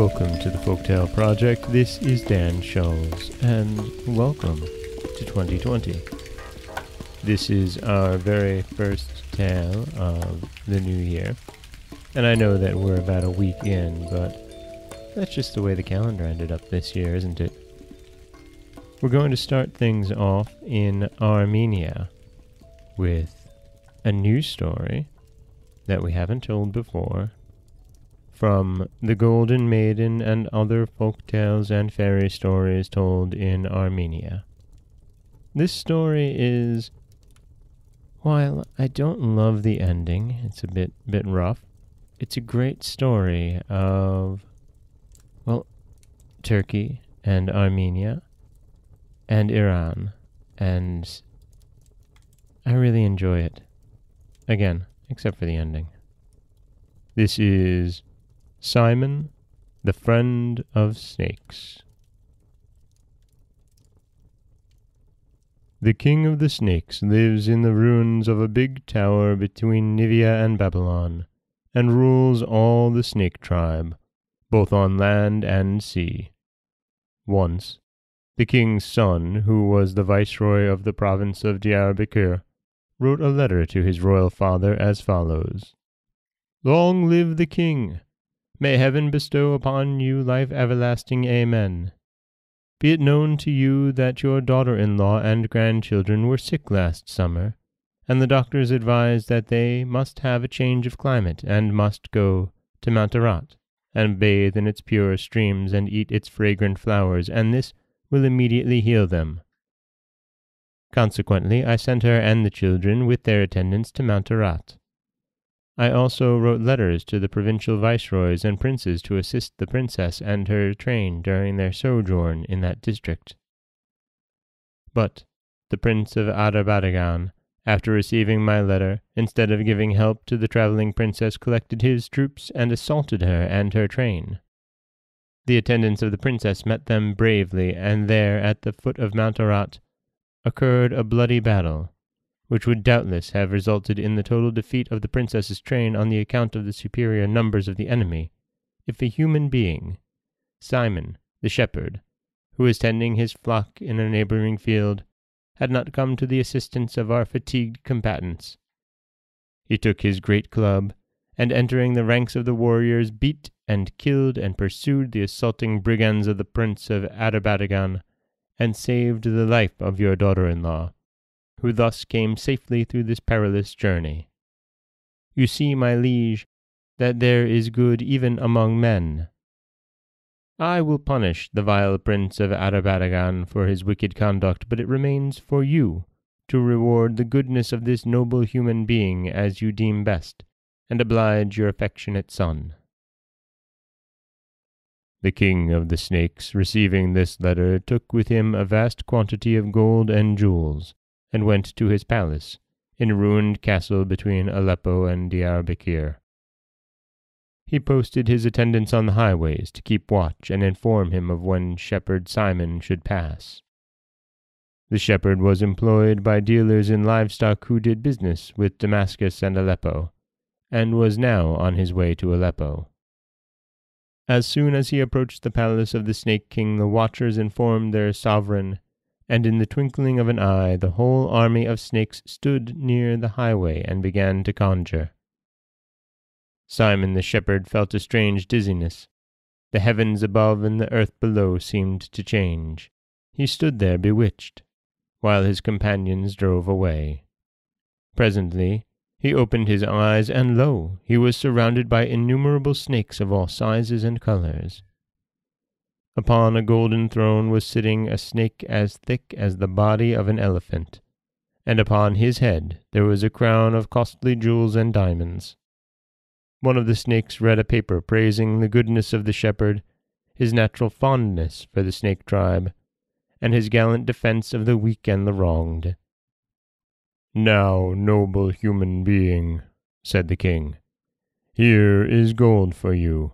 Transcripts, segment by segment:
Welcome to the Folktale Project. This is Dan Scholes, and welcome to 2020. This is our very first tale of the new year, and I know that we're about a week in, but that's just the way the calendar ended up this year, isn't it? We're going to start things off in Armenia with a new story that we haven't told before from The Golden Maiden and Other Folk Tales and Fairy Stories Told in Armenia. This story is. While I don't love the ending, it's a bit bit rough. It's a great story of well, Turkey and Armenia and Iran and I really enjoy it. Again, except for the ending. This is Simon, the Friend of Snakes. The king of the snakes lives in the ruins of a big tower between Nineveh and Babylon, and rules all the snake tribe, both on land and sea. Once, the king's son, who was the viceroy of the province of Diyarbakir, wrote a letter to his royal father as follows Long live the king! May heaven bestow upon you life everlasting. Amen. Be it known to you that your daughter in law and grandchildren were sick last summer, and the doctors advised that they must have a change of climate and must go to Mount Ararat and bathe in its pure streams and eat its fragrant flowers, and this will immediately heal them. Consequently, I sent her and the children with their attendants to Mount Ararat. I also wrote letters to the provincial viceroys and princes to assist the princess and her train during their sojourn in that district. But the prince of Aderbadagan, after receiving my letter, instead of giving help to the traveling princess, collected his troops and assaulted her and her train. The attendants of the princess met them bravely, and there, at the foot of Mount Ararat, occurred a bloody battle which would doubtless have resulted in the total defeat of the princess's train on the account of the superior numbers of the enemy, if a human being, Simon the shepherd, who was tending his flock in a neighboring field, had not come to the assistance of our fatigued combatants. He took his great club, and entering the ranks of the warriors, beat and killed and pursued the assaulting brigands of the prince of Aderbadagan, and saved the life of your daughter-in-law who thus came safely through this perilous journey. You see, my liege, that there is good even among men. I will punish the vile prince of Aderbadagan for his wicked conduct, but it remains for you to reward the goodness of this noble human being as you deem best, and oblige your affectionate son. The king of the snakes, receiving this letter, took with him a vast quantity of gold and jewels, and went to his palace, in a ruined castle between Aleppo and Diyarbakir. He posted his attendants on the highways to keep watch and inform him of when shepherd Simon should pass. The shepherd was employed by dealers in livestock who did business with Damascus and Aleppo, and was now on his way to Aleppo. As soon as he approached the palace of the Snake King, the watchers informed their sovereign and in the twinkling of an eye the whole army of snakes stood near the highway and began to conjure. Simon the shepherd felt a strange dizziness. The heavens above and the earth below seemed to change. He stood there bewitched, while his companions drove away. Presently he opened his eyes, and lo! he was surrounded by innumerable snakes of all sizes and colors. Upon a golden throne was sitting a snake as thick as the body of an elephant, and upon his head there was a crown of costly jewels and diamonds. One of the snakes read a paper praising the goodness of the shepherd, his natural fondness for the snake tribe, and his gallant defense of the weak and the wronged. Now, noble human being, said the king, here is gold for you,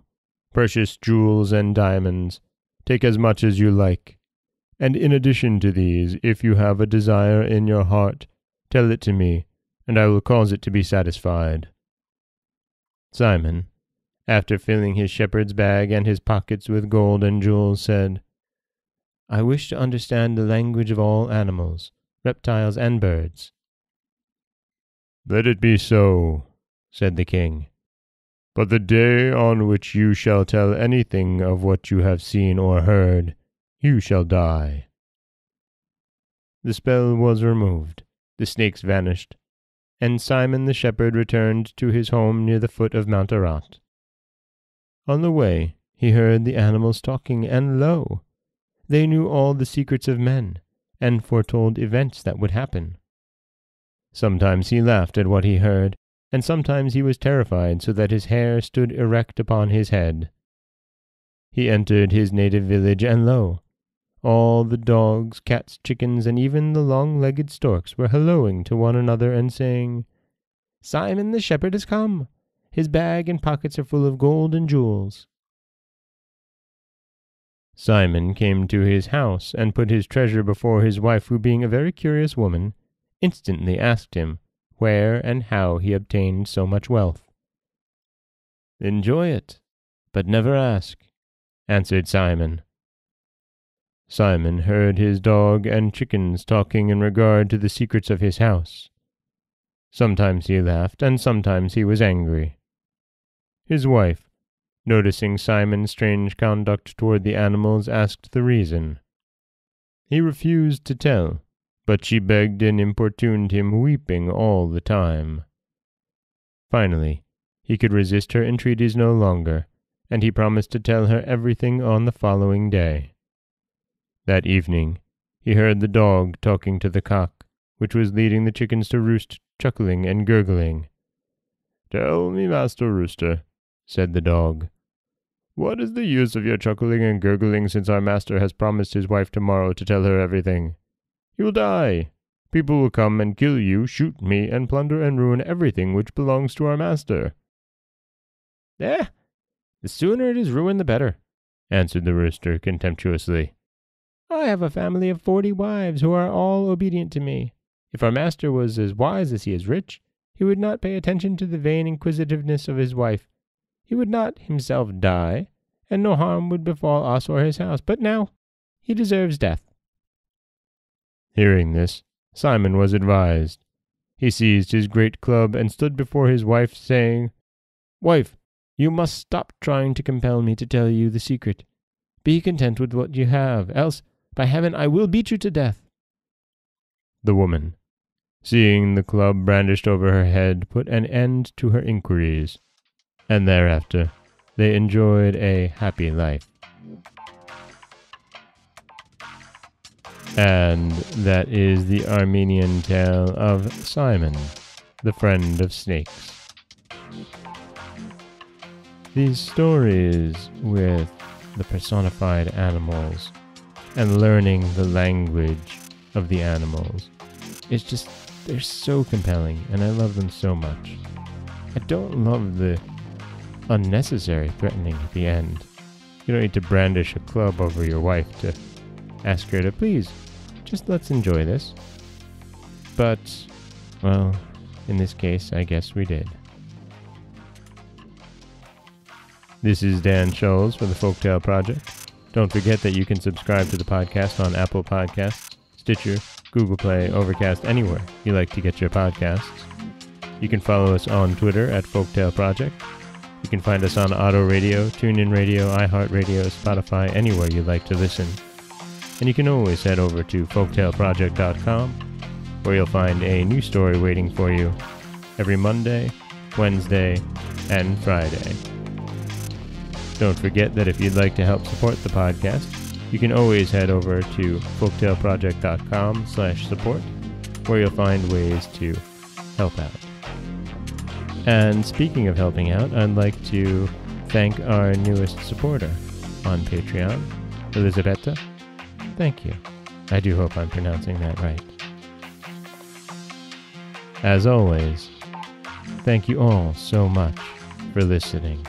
precious jewels and diamonds, Take as much as you like. And in addition to these, if you have a desire in your heart, tell it to me, and I will cause it to be satisfied. Simon, after filling his shepherd's bag and his pockets with gold and jewels, said, I wish to understand the language of all animals, reptiles, and birds. Let it be so, said the king. But the day on which you shall tell anything of what you have seen or heard, you shall die. The spell was removed, the snakes vanished, and Simon the shepherd returned to his home near the foot of Mount Ararat. On the way he heard the animals talking, and lo! they knew all the secrets of men, and foretold events that would happen. Sometimes he laughed at what he heard, and sometimes he was terrified so that his hair stood erect upon his head. He entered his native village, and lo! all the dogs, cats, chickens, and even the long-legged storks were hallooing to one another and saying, Simon the shepherd has come! His bag and pockets are full of gold and jewels. Simon came to his house and put his treasure before his wife, who, being a very curious woman, instantly asked him where and how he obtained so much wealth. Enjoy it, but never ask, answered Simon. Simon heard his dog and chickens talking in regard to the secrets of his house. Sometimes he laughed, and sometimes he was angry. His wife, noticing Simon's strange conduct toward the animals, asked the reason. He refused to tell, but she begged and importuned him, weeping all the time. Finally, he could resist her entreaties no longer, and he promised to tell her everything on the following day. That evening, he heard the dog talking to the cock, which was leading the chickens to roost, chuckling and gurgling. Tell me, Master Rooster, said the dog. What is the use of your chuckling and gurgling since our master has promised his wife tomorrow to tell her everything? You will die. People will come and kill you, shoot me, and plunder and ruin everything which belongs to our master. Eh, the sooner it is ruined the better, answered the rooster contemptuously. I have a family of forty wives who are all obedient to me. If our master was as wise as he is rich, he would not pay attention to the vain inquisitiveness of his wife, he would not himself die, and no harm would befall us or his house. But now he deserves death. Hearing this, Simon was advised. He seized his great club and stood before his wife, saying, Wife, you must stop trying to compel me to tell you the secret. Be content with what you have, else, by heaven, I will beat you to death. The woman, seeing the club brandished over her head, put an end to her inquiries and thereafter they enjoyed a happy life. And that is the Armenian tale of Simon, the friend of snakes. These stories with the personified animals and learning the language of the animals, it's just, they're so compelling and I love them so much. I don't love the unnecessary threatening at the end. You don't need to brandish a club over your wife to ask her to please, just let's enjoy this. But, well, in this case, I guess we did. This is Dan Scholes for the Folktale Project. Don't forget that you can subscribe to the podcast on Apple Podcasts, Stitcher, Google Play, Overcast, anywhere you like to get your podcasts. You can follow us on Twitter at Folktale Project you can find us on Auto Radio, TuneIn Radio, iHeartRadio, Spotify, anywhere you like to listen. And you can always head over to folktaleproject.com, where you'll find a new story waiting for you every Monday, Wednesday, and Friday. Don't forget that if you'd like to help support the podcast, you can always head over to folktaleproject.com slash support, where you'll find ways to help out. And speaking of helping out, I'd like to thank our newest supporter on Patreon, Elizabetta. Thank you. I do hope I'm pronouncing that right. As always, thank you all so much for listening.